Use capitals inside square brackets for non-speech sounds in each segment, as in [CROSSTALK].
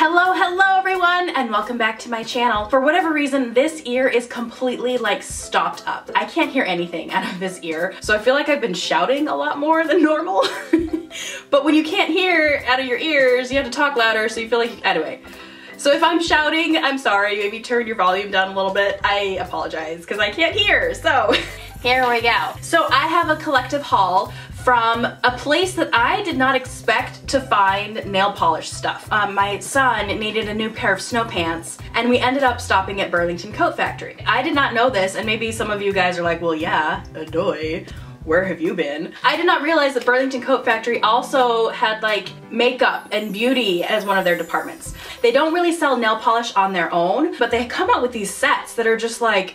Hello, hello everyone, and welcome back to my channel. For whatever reason, this ear is completely like stopped up. I can't hear anything out of this ear, so I feel like I've been shouting a lot more than normal. [LAUGHS] but when you can't hear out of your ears, you have to talk louder, so you feel like, anyway. So if I'm shouting, I'm sorry, maybe turn your volume down a little bit. I apologize, because I can't hear, so [LAUGHS] here we go. So I have a collective haul from a place that I did not expect to find nail polish stuff. Um, my son needed a new pair of snow pants and we ended up stopping at Burlington Coat Factory. I did not know this and maybe some of you guys are like, well yeah, adoy where have you been? I did not realize that Burlington Coat Factory also had like makeup and beauty as one of their departments. They don't really sell nail polish on their own, but they come out with these sets that are just like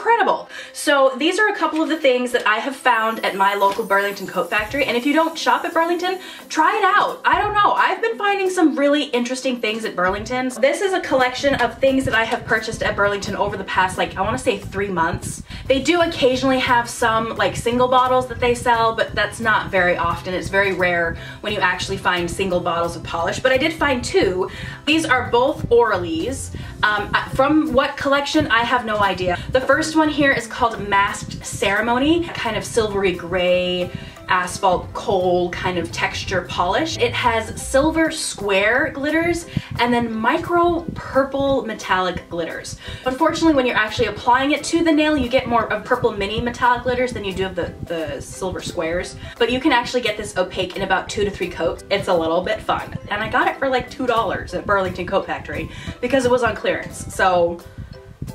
incredible. So these are a couple of the things that I have found at my local Burlington Coat Factory. And if you don't shop at Burlington, try it out. I don't know. I've been finding some really interesting things at Burlington. This is a collection of things that I have purchased at Burlington over the past, like, I want to say three months. They do occasionally have some, like, single bottles that they sell, but that's not very often. It's very rare when you actually find single bottles of polish. But I did find two. These are both Orlys. Um, from what collection, I have no idea. The the first one here is called Masked Ceremony, kind of silvery gray, asphalt coal kind of texture polish. It has silver square glitters and then micro purple metallic glitters. Unfortunately, when you're actually applying it to the nail, you get more of purple mini metallic glitters than you do of the, the silver squares. But you can actually get this opaque in about two to three coats. It's a little bit fun. And I got it for like $2 at Burlington Coat Factory because it was on clearance. So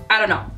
I don't know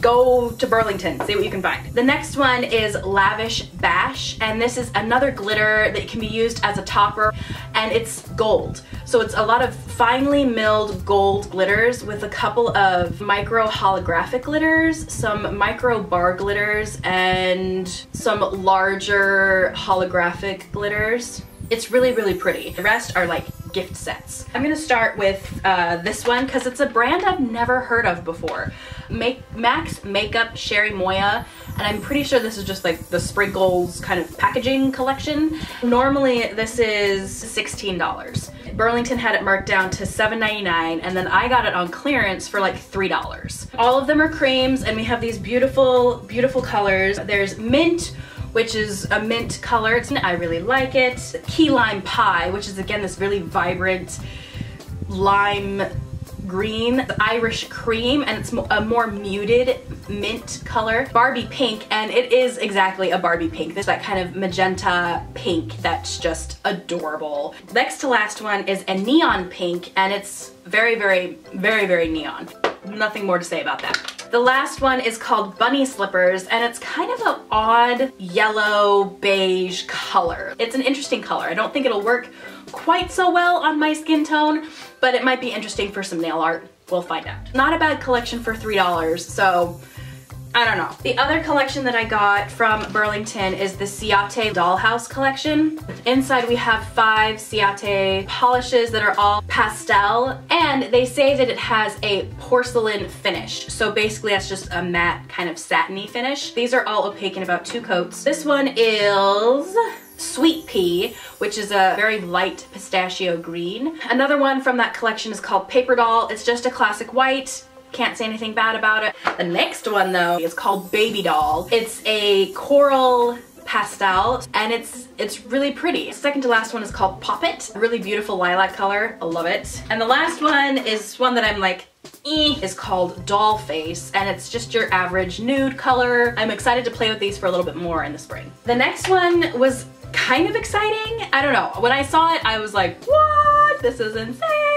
go to Burlington, see what you can find. The next one is Lavish Bash, and this is another glitter that can be used as a topper, and it's gold. So it's a lot of finely milled gold glitters with a couple of micro holographic glitters, some micro bar glitters, and some larger holographic glitters. It's really, really pretty. The rest are like gift sets. I'm gonna start with uh, this one because it's a brand I've never heard of before. Make Max Makeup Sherry Moya, and I'm pretty sure this is just like the sprinkles kind of packaging collection. Normally this is $16. Burlington had it marked down to $7.99 and then I got it on clearance for like $3. All of them are creams and we have these beautiful, beautiful colors. There's mint, which is a mint color. It's, I really like it. Key Lime Pie, which is again this really vibrant lime green, Irish cream, and it's a more muted mint color. Barbie pink, and it is exactly a Barbie pink. There's that kind of magenta pink that's just adorable. Next to last one is a neon pink, and it's very, very, very, very neon. Nothing more to say about that. The last one is called Bunny Slippers and it's kind of an odd yellow beige color. It's an interesting color. I don't think it'll work quite so well on my skin tone, but it might be interesting for some nail art. We'll find out. Not a bad collection for $3, so I don't know. The other collection that I got from Burlington is the Ciate Dollhouse collection. Inside we have five Ciate polishes that are all pastel and they say that it has a porcelain finish. So basically that's just a matte kind of satiny finish. These are all opaque in about two coats. This one is Sweet Pea, which is a very light pistachio green. Another one from that collection is called Paper Doll. It's just a classic white. Can't say anything bad about it. The next one though is called Baby Doll. It's a coral pastel and it's it's really pretty. Second to last one is called Pop It. Really beautiful lilac color. I love it. And the last one is one that I'm like eh, is called Doll Face and it's just your average nude color. I'm excited to play with these for a little bit more in the spring. The next one was kind of exciting. I don't know. When I saw it, I was like, what? This is insane.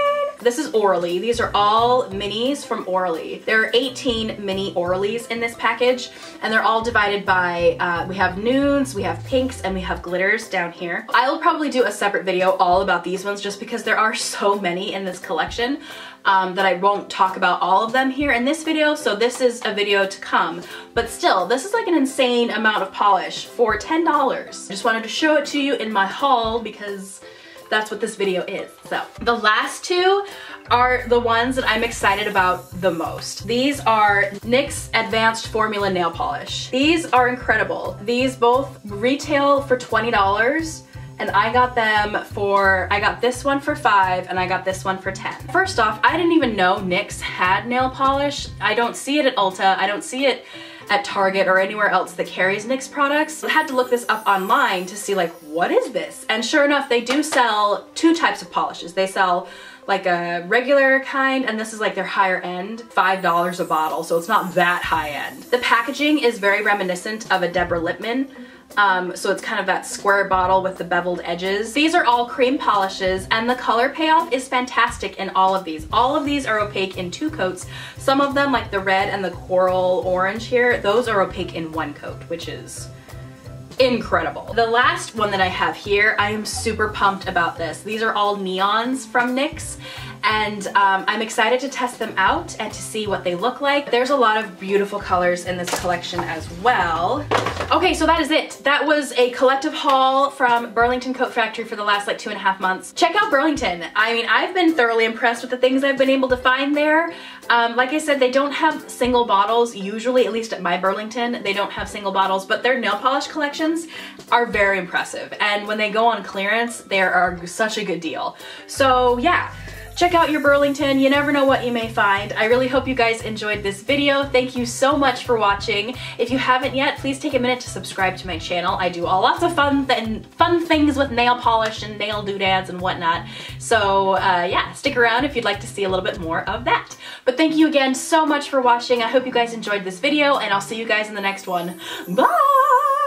This is Orly. These are all minis from Orly. There are 18 mini Orlys in this package and they're all divided by, uh, we have nudes, we have pinks, and we have glitters down here. I'll probably do a separate video all about these ones just because there are so many in this collection um, that I won't talk about all of them here in this video, so this is a video to come. But still, this is like an insane amount of polish for $10. I just wanted to show it to you in my haul because that's what this video is. So the last two are the ones that I'm excited about the most. These are NYX Advanced Formula Nail Polish. These are incredible. These both retail for $20. and I got them for, I got this one for five and I got this one for 10. First off, I didn't even know NYX had nail polish. I don't see it at Ulta. I don't see it at Target or anywhere else that carries NYX products. I had to look this up online to see like, what is this? And sure enough, they do sell two types of polishes. They sell like a regular kind and this is like their higher end, $5 a bottle, so it's not that high end. The packaging is very reminiscent of a Deborah Lippmann um, so it's kind of that square bottle with the beveled edges. These are all cream polishes and the color payoff is fantastic in all of these. All of these are opaque in two coats. Some of them like the red and the coral orange here, those are opaque in one coat, which is incredible. The last one that I have here, I am super pumped about this. These are all neons from NYX and um, I'm excited to test them out and to see what they look like. There's a lot of beautiful colors in this collection as well. Okay, so that is it. That was a collective haul from Burlington Coat Factory for the last like two and a half months. Check out Burlington. I mean, I've been thoroughly impressed with the things I've been able to find there. Um, like I said, they don't have single bottles, usually, at least at my Burlington, they don't have single bottles, but their nail polish collections are very impressive. And when they go on clearance, they are such a good deal. So yeah, Check out your Burlington, you never know what you may find. I really hope you guys enjoyed this video. Thank you so much for watching. If you haven't yet, please take a minute to subscribe to my channel. I do all lots of fun, th fun things with nail polish and nail doodads and whatnot. So uh, yeah, stick around if you'd like to see a little bit more of that. But thank you again so much for watching. I hope you guys enjoyed this video and I'll see you guys in the next one. Bye!